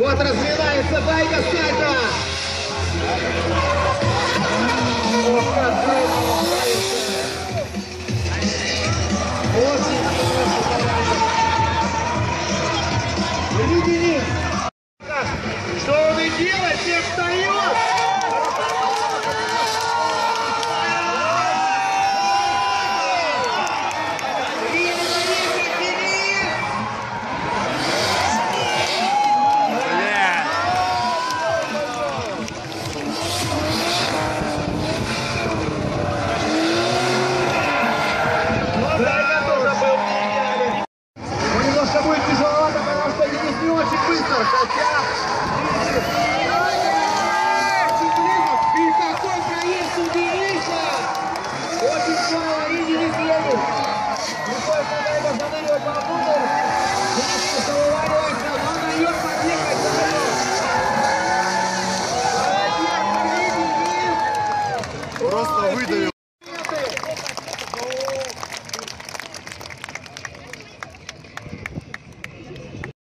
Вот разминается байка сальто. Очень хорошо. Видели?